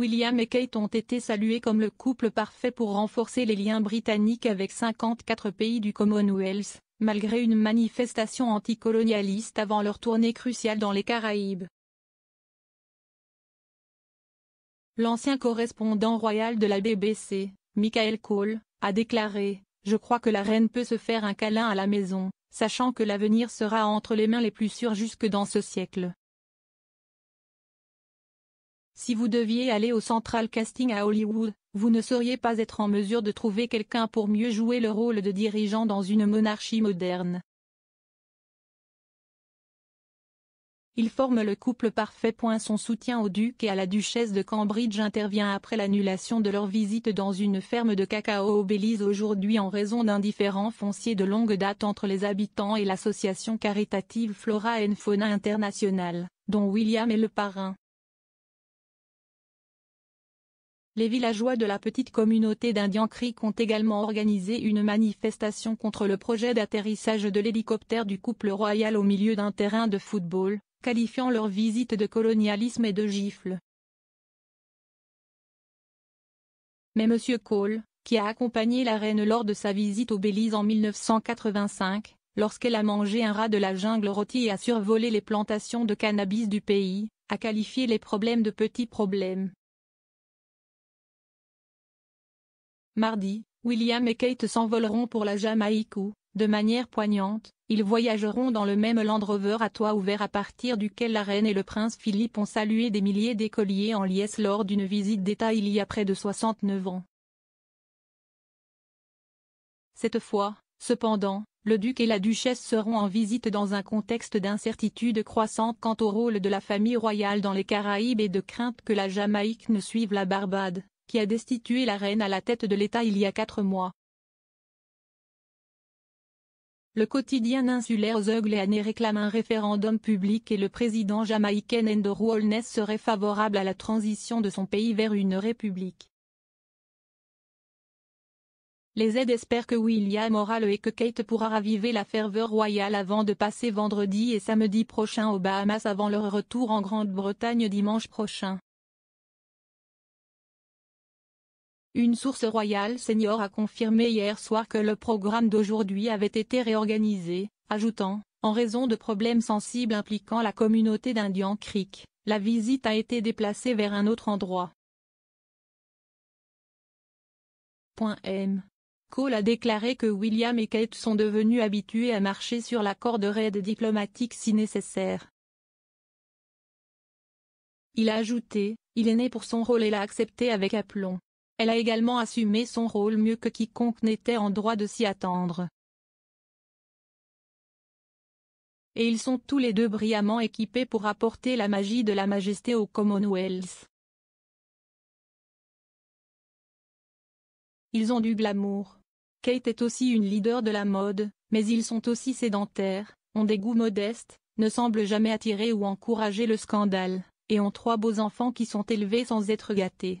William et Kate ont été salués comme le couple parfait pour renforcer les liens britanniques avec 54 pays du Commonwealth, malgré une manifestation anticolonialiste avant leur tournée cruciale dans les Caraïbes. L'ancien correspondant royal de la BBC, Michael Cole, a déclaré « Je crois que la reine peut se faire un câlin à la maison, sachant que l'avenir sera entre les mains les plus sûres jusque dans ce siècle. » Si vous deviez aller au Central Casting à Hollywood, vous ne sauriez pas être en mesure de trouver quelqu'un pour mieux jouer le rôle de dirigeant dans une monarchie moderne. Il forme le couple parfait. Son soutien au duc et à la duchesse de Cambridge intervient après l'annulation de leur visite dans une ferme de cacao au Belize aujourd'hui en raison d'un différend foncier de longue date entre les habitants et l'association caritative Flora and Fauna International, dont William est le parrain. Les villageois de la petite communauté d'Indian Creek ont également organisé une manifestation contre le projet d'atterrissage de l'hélicoptère du couple royal au milieu d'un terrain de football, qualifiant leur visite de colonialisme et de gifle. Mais M. Cole, qui a accompagné la reine lors de sa visite au Belize en 1985, lorsqu'elle a mangé un rat de la jungle rôti et a survolé les plantations de cannabis du pays, a qualifié les problèmes de petits problèmes. Mardi, William et Kate s'envoleront pour la Jamaïque où, de manière poignante, ils voyageront dans le même Land Rover à toit ouvert à partir duquel la reine et le prince Philippe ont salué des milliers d'écoliers en liesse lors d'une visite d'État il y a près de 69 ans. Cette fois, cependant, le duc et la duchesse seront en visite dans un contexte d'incertitude croissante quant au rôle de la famille royale dans les Caraïbes et de crainte que la Jamaïque ne suive la Barbade qui a destitué la reine à la tête de l'État il y a quatre mois. Le quotidien insulaire The Gleaney réclame un référendum public et le président jamaïcain Andrew Holness serait favorable à la transition de son pays vers une république. Les aides espèrent que William aura et que Kate pourra raviver la ferveur royale avant de passer vendredi et samedi prochain aux Bahamas avant leur retour en Grande-Bretagne dimanche prochain. Une source royale senior a confirmé hier soir que le programme d'aujourd'hui avait été réorganisé, ajoutant, en raison de problèmes sensibles impliquant la communauté d'Indian Creek, la visite a été déplacée vers un autre endroit. M. Cole a déclaré que William et Kate sont devenus habitués à marcher sur la corde raide diplomatique si nécessaire. Il a ajouté, il est né pour son rôle et l'a accepté avec aplomb. Elle a également assumé son rôle mieux que quiconque n'était en droit de s'y attendre. Et ils sont tous les deux brillamment équipés pour apporter la magie de la majesté au Commonwealth. Ils ont du glamour. Kate est aussi une leader de la mode, mais ils sont aussi sédentaires, ont des goûts modestes, ne semblent jamais attirer ou encourager le scandale, et ont trois beaux enfants qui sont élevés sans être gâtés.